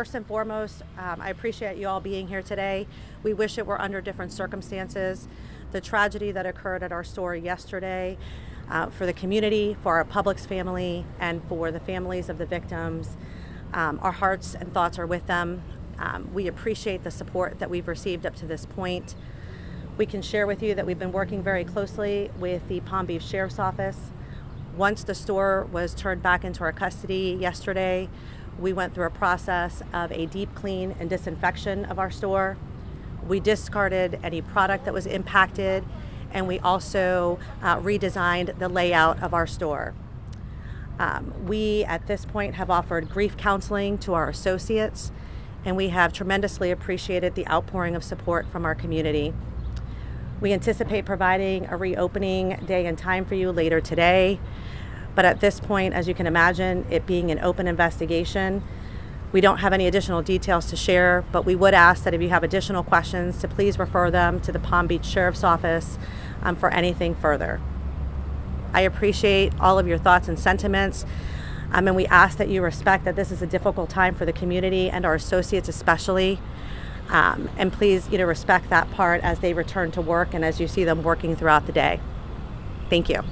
First and foremost, um, I appreciate you all being here today. We wish it were under different circumstances. The tragedy that occurred at our store yesterday uh, for the community, for our Publix family, and for the families of the victims, um, our hearts and thoughts are with them. Um, we appreciate the support that we've received up to this point. We can share with you that we've been working very closely with the Palm Beach Sheriff's Office. Once the store was turned back into our custody yesterday, we went through a process of a deep clean and disinfection of our store. We discarded any product that was impacted, and we also uh, redesigned the layout of our store. Um, we, at this point, have offered grief counseling to our associates, and we have tremendously appreciated the outpouring of support from our community. We anticipate providing a reopening day and time for you later today. But at this point, as you can imagine, it being an open investigation, we don't have any additional details to share, but we would ask that if you have additional questions to please refer them to the Palm Beach Sheriff's Office um, for anything further. I appreciate all of your thoughts and sentiments. Um, and we ask that you respect that this is a difficult time for the community and our associates especially. Um, and please, you know, respect that part as they return to work and as you see them working throughout the day. Thank you.